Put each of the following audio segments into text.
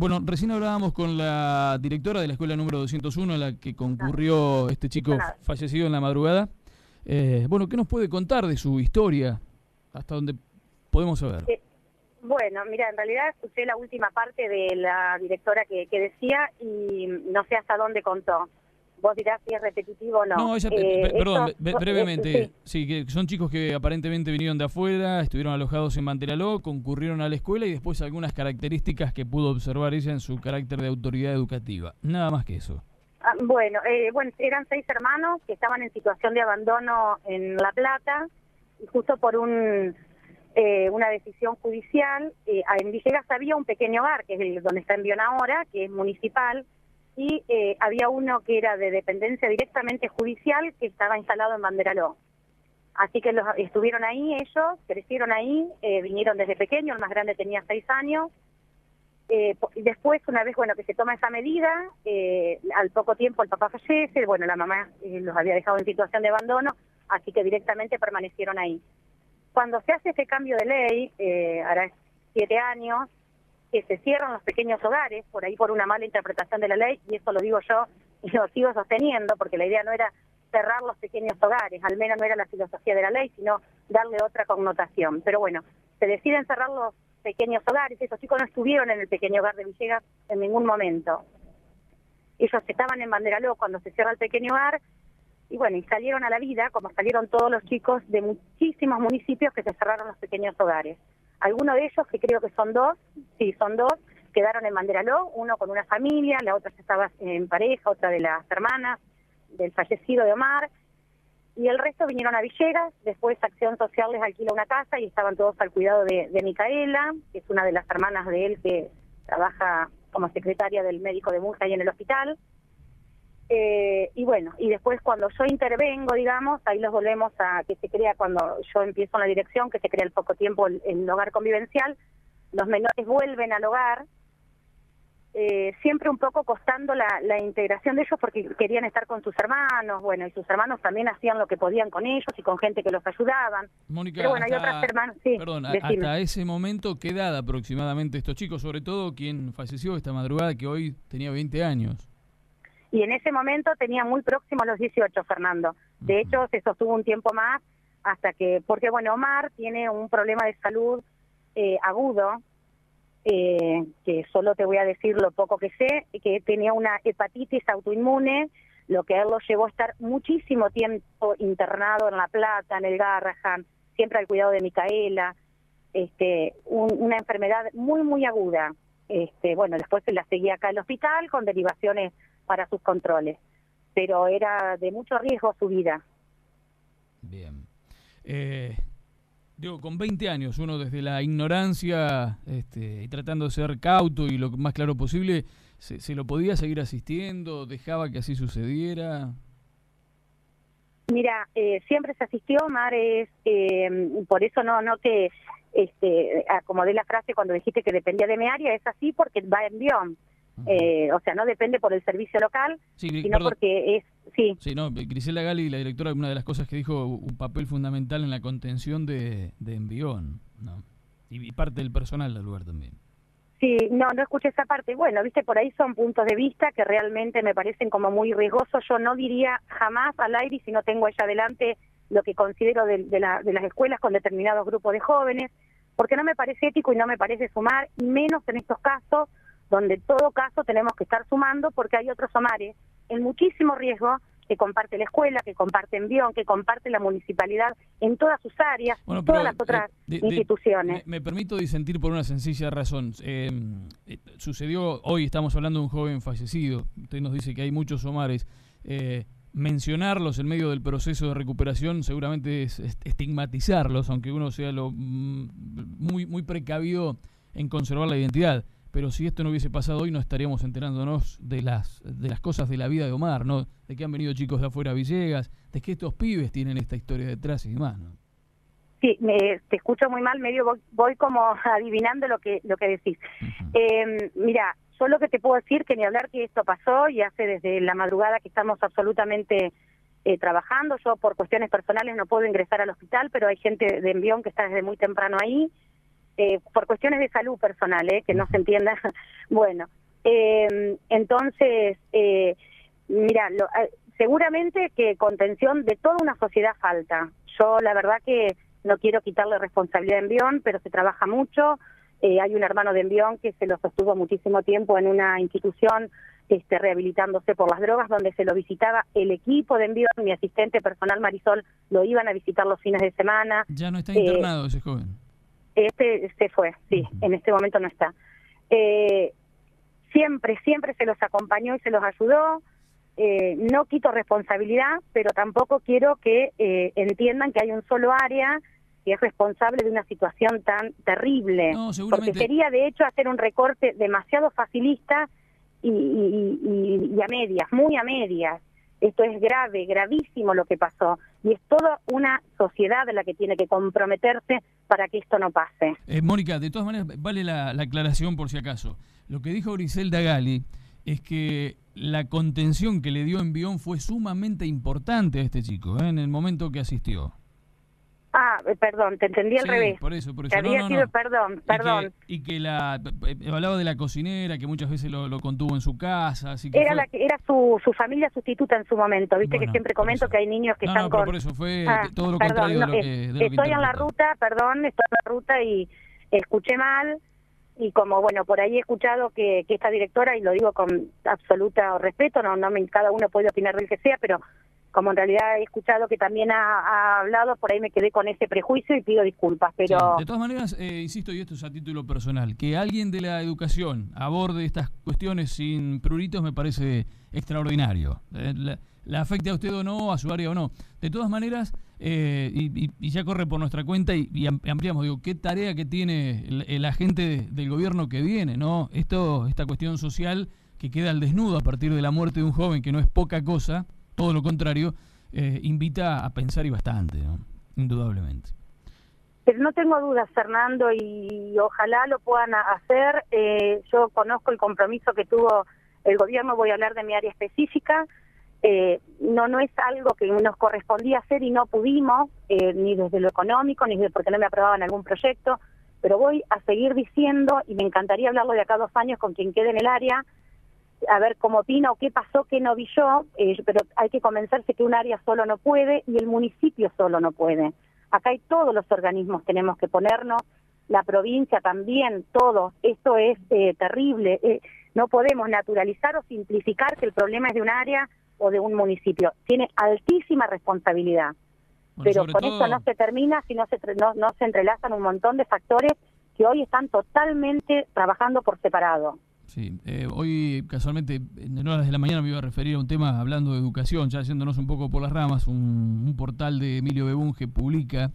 Bueno, recién hablábamos con la directora de la escuela número 201, a la que concurrió este chico fallecido en la madrugada. Eh, bueno, ¿qué nos puede contar de su historia? Hasta donde podemos saber. Eh, bueno, mira, en realidad escuché la última parte de la directora que, que decía y no sé hasta dónde contó vos dirás si es repetitivo o no. No, eh, perdón, brevemente, sí. que son chicos que aparentemente vinieron de afuera, estuvieron alojados en Mantelaló, concurrieron a la escuela y después algunas características que pudo observar ella en su carácter de autoridad educativa. Nada más que eso. Ah, bueno, eh, bueno, eran seis hermanos que estaban en situación de abandono en La Plata y justo por un eh, una decisión judicial, en Villegas había un pequeño hogar, que es el donde está en Bion ahora, que es municipal, y eh, había uno que era de dependencia directamente judicial que estaba instalado en Banderaló. Así que los, estuvieron ahí ellos, crecieron ahí, eh, vinieron desde pequeño, el más grande tenía seis años. Eh, después, una vez bueno que se toma esa medida, al poco tiempo el papá fallece, bueno, la mamá los había dejado en situación de abandono, así que directamente permanecieron ahí. Cuando se hace ese cambio de ley, ahora siete años, que se cierran los pequeños hogares, por ahí por una mala interpretación de la ley, y eso lo digo yo y lo sigo sosteniendo, porque la idea no era cerrar los pequeños hogares, al menos no era la filosofía de la ley, sino darle otra connotación. Pero bueno, se deciden cerrar los pequeños hogares, esos chicos no estuvieron en el pequeño hogar de Villegas en ningún momento. Ellos estaban en Banderaló cuando se cierra el pequeño hogar, y bueno, y salieron a la vida, como salieron todos los chicos de muchísimos municipios que se cerraron los pequeños hogares. Algunos de ellos, que creo que son dos, sí, son dos, quedaron en Manderaló, uno con una familia, la otra estaba en pareja, otra de las hermanas del fallecido de Omar, y el resto vinieron a Villegas, después Acción Social les alquila una casa y estaban todos al cuidado de, Micaela, que es una de las hermanas de él que trabaja como secretaria del médico de Murcia ahí en el hospital. Eh, y bueno, y después cuando yo intervengo, digamos, ahí los volvemos a que se crea, cuando yo empiezo en la dirección, que se crea el poco tiempo el, hogar convivencial, los menores vuelven al hogar, eh, siempre un poco costando la, integración de ellos porque querían estar con sus hermanos, bueno, y sus hermanos también hacían lo que podían con ellos y con gente que los ayudaban. Mónica, Pero bueno, hay otras hermanas, sí, perdón, hasta ese momento, ¿qué edad aproximadamente estos chicos? Sobre todo quien falleció esta madrugada, que hoy tenía 20 años y en ese momento tenía muy próximo los 18, Fernando. De hecho, se sostuvo un tiempo más hasta que, porque bueno, Omar tiene un problema de salud eh, agudo, eh, que solo te voy a decir lo poco que sé, que tenía una hepatitis autoinmune, lo que él lo llevó a estar muchísimo tiempo internado en La Plata, en el Garrahan, siempre al cuidado de Micaela, este, una enfermedad muy, muy aguda. Este, bueno, después se la seguía acá al hospital con derivaciones para sus controles, pero era de mucho riesgo su vida. Bien. Eh, digo, con 20 años, uno desde la ignorancia este, y tratando de ser cauto y lo más claro posible, ¿se, lo podía seguir asistiendo? ¿Dejaba que así sucediera? Mira, eh, siempre se asistió, Mar, es, eh, por eso no, no te este, acomodé la frase cuando dijiste que dependía de mi área, es así porque va en Bion. Eh, o sea, no depende por el servicio local, sino porque es... Sí. sí, no, Grisela Gali, la directora, una de las cosas que dijo, un papel fundamental en la contención de, de envión, ¿no? Y, parte del personal del lugar también. Sí, no, no escuché esa parte. Bueno, viste, por ahí son puntos de vista que realmente me parecen como muy riesgosos. Yo no diría jamás al aire si no tengo allá adelante lo que considero de, de, la, de las escuelas con determinados grupos de jóvenes, porque no me parece ético y no me parece sumar, menos en estos casos donde en todo caso tenemos que estar sumando porque hay otros somares en muchísimo riesgo que comparte la escuela, que comparte Envión, que comparte la municipalidad en todas sus áreas, en todas las otras instituciones. Me, permito disentir por una sencilla razón. Em, eh, sucedió, hoy estamos hablando de un joven fallecido, usted nos dice que hay muchos somares. Eh, mencionarlos en medio del proceso de recuperación seguramente es estigmatizarlos, aunque uno sea lo mm, muy, muy precavido en conservar la identidad pero si esto no hubiese pasado hoy no estaríamos enterándonos de las de las cosas de la vida de Omar, ¿no? De que han venido chicos de afuera a Villegas, de que estos pibes tienen esta historia detrás y demás, ¿no? Sí, me, te escucho muy mal, medio voy, como adivinando lo que lo que decís. eh, mira, yo lo que te puedo decir que ni hablar que esto pasó y hace desde la madrugada que estamos absolutamente eh, trabajando. Yo por cuestiones personales no puedo ingresar al hospital, pero hay gente de envión que está desde muy temprano ahí eh, por cuestiones de salud personal, ¿eh? que no se entienda. bueno, eh, entonces, eh, mira, lo, eh, seguramente que contención de toda una sociedad falta. Yo la verdad que no quiero quitarle responsabilidad a Envión, pero se trabaja mucho. Eh, hay un hermano de Envión que se lo sostuvo muchísimo tiempo en una institución este, rehabilitándose por las drogas, donde se lo visitaba el equipo de Envión, mi asistente personal Marisol, lo iban a visitar los fines de semana. Ya no está internado ese joven. Este se fue, sí, en este momento no está. Eh, siempre, siempre se los acompañó y se los ayudó. Eh, no quito responsabilidad, pero tampoco quiero que eh, entiendan que hay un solo área que es responsable de una situación tan terrible. No, porque sería, de hecho, hacer un recorte demasiado facilista y, y, y, y a medias, muy a medias. Esto es grave, gravísimo lo que pasó. Y es toda una sociedad la que tiene que comprometerse para que esto no pase. Eh, Mónica, de todas maneras, vale la, la, aclaración por si acaso. Lo que dijo Griselda Gali es que la contención que le dio Envión fue sumamente importante a este chico ¿eh? en el momento que asistió. Ah, eh, perdón, te entendí al sí, revés. Por eso, por eso. Había no, no, sido, no. perdón, perdón. Y que, y que la eh, hablaba de la cocinera, que muchas veces lo, lo contuvo en su casa. Así que era fue... la que era su, su familia sustituta en su momento. Viste Bueno, que siempre comento que hay niños que están no, pero con. por eso fue Ah, todo lo perdón, contrario de lo eh, que, de lo que Estoy en la ruta, perdón, estoy en la ruta y escuché mal. Y como, bueno, por ahí he escuchado que, que esta directora, y lo digo con absoluta respeto, no, no me, cada uno puede opinar del que sea, pero como en realidad he escuchado que también ha, ha hablado, por ahí me quedé con ese prejuicio y pido disculpas. Pero De todas maneras, eh, insisto, y esto es a título personal, que alguien de la educación aborde estas cuestiones sin pruritos me parece extraordinario. Eh, la, la afecte a usted o no, a su área o no. De todas maneras, eh, y, ya corre por nuestra cuenta y, y am- ampliamos, digo, ¿qué tarea que tiene el, el agente de- del gobierno que viene? no Esto, Esta cuestión social que queda al desnudo a partir de la muerte de un joven, que no es poca cosa, todo lo contrario, eh, invita a pensar y bastante, ¿no? indudablemente. Pero no tengo dudas, Fernando, y ojalá lo puedan hacer. Eh, yo conozco el compromiso que tuvo el gobierno, voy a hablar de mi área específica. Eh, no no es algo que nos correspondía hacer y no pudimos, eh, ni desde lo económico, ni desde porque no me aprobaban algún proyecto, pero voy a seguir diciendo, y me encantaría hablarlo de acá dos años con quien quede en el área, a ver cómo opina o qué pasó, qué no vi yo, eh, pero hay que convencerse que un área solo no puede y el municipio solo no puede. Acá hay todos los organismos, tenemos que ponernos, la provincia también, todos. Esto es eh, terrible. Eh, no podemos naturalizar o simplificar que el problema es de un área o de un municipio. Tiene altísima responsabilidad. Bueno, pero con todo- esto no se termina si no se, no se entrelazan un montón de factores que hoy están totalmente trabajando por separado. Sí, eh, hoy casualmente en horas de la mañana me iba a referir a un tema hablando de educación, ya yéndonos un poco por las ramas, un, un portal de Emilio Bebunge publica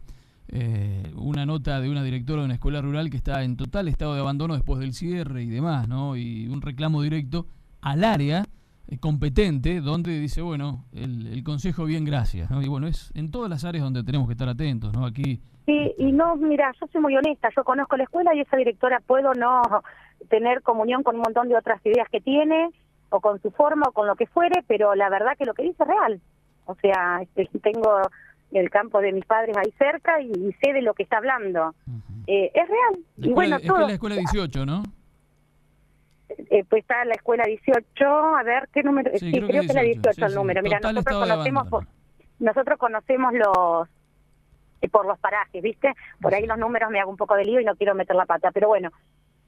eh, una nota de una directora de una escuela rural que está en total estado de abandono después del cierre y demás, ¿no? Y un reclamo directo al área eh, competente donde dice, bueno, el, el consejo bien gracias, ¿no? Y bueno, es en todas las áreas donde tenemos que estar atentos, ¿no? Aquí Sí, y no, mira, yo soy muy honesta, yo conozco la escuela y esa directora puedo no tener comunión con un montón de otras ideas que tiene, o con su forma, o con lo que fuere, pero la verdad que lo que dice es real. O sea, este, tengo el campo de mis padres ahí cerca y, y sé de lo que está hablando. Eh, es real. La y bueno, es todo. la escuela 18, ¿no? Eh, pues está la escuela 18, a ver qué número, Sí, sí, creo creo, que que es la 18, 18 sí, el sí. número. Mira, nosotros conocemos, nosotros conocemos los eh, por los parajes, ¿viste? Por ahí los números me hago un poco de lío y no quiero meter la pata, pero bueno,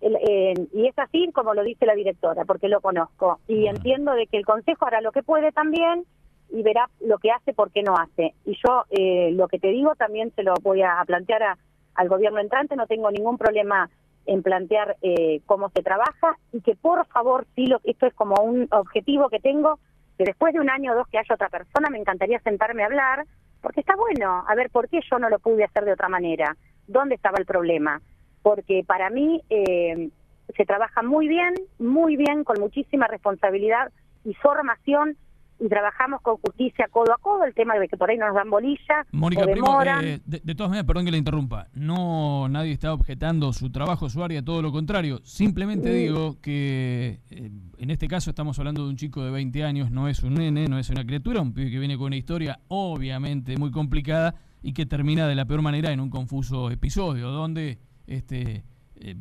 eh, y es así como lo dice la directora, porque lo conozco y entiendo de que el consejo hará lo que puede también y verá lo que hace, por qué no hace. Y yo eh, lo que te digo también se lo voy a plantear a- al gobierno entrante, no tengo ningún problema en plantear eh, cómo se trabaja y que por favor, sí, lo, esto es como un objetivo que tengo, que después de un año o dos que haya otra persona, me encantaría sentarme a hablar, porque está bueno, a ver, ¿por qué yo no lo pude hacer de otra manera? ¿Dónde estaba el problema? Porque para mí eh, se trabaja muy bien, muy bien, con muchísima responsabilidad y formación, y trabajamos con justicia codo a codo, el tema de que por ahí no nos dan bolilla, Mónica, primo, eh, de, de todas maneras, perdón que le interrumpa, no nadie está objetando su trabajo, su área, todo lo contrario. Simplemente digo que eh, en este caso estamos hablando de un chico de 20 años, no es un nene, no es una criatura, un pibe que viene con una historia obviamente muy complicada y que termina de la peor manera en un confuso episodio, donde este, eh,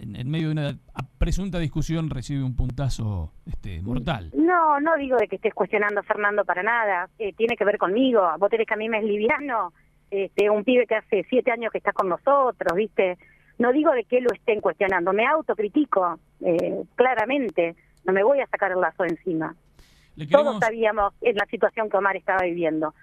en, en, medio de una presunta discusión recibe un puntazo este, mortal. No, no digo de que estés cuestionando a Fernando para nada, eh, tiene que ver conmigo, vos tenés que a mí me es liviano, este, un pibe que hace siete años que está con nosotros, ¿viste? No digo de que lo estén cuestionando, me autocritico, eh, claramente, no me voy a sacar el lazo encima. Todos sabíamos en la situación que Omar estaba viviendo.